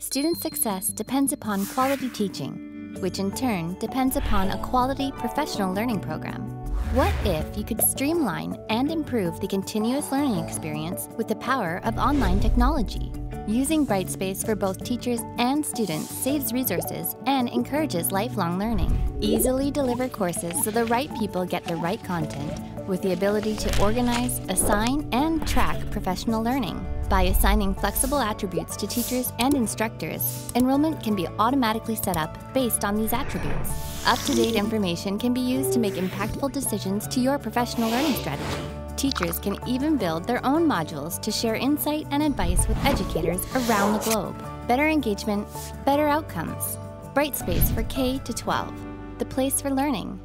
Student success depends upon quality teaching, which in turn depends upon a quality professional learning program. What if you could streamline and improve the continuous learning experience with the power of online technology? Using Brightspace for both teachers and students saves resources and encourages lifelong learning. Easily deliver courses so the right people get the right content with the ability to organize, assign, and track professional learning. By assigning flexible attributes to teachers and instructors, enrollment can be automatically set up based on these attributes. Up to date information can be used to make impactful decisions to your professional learning strategy. Teachers can even build their own modules to share insight and advice with educators around the globe. Better engagement, better outcomes. Brightspace for K to 12, the place for learning.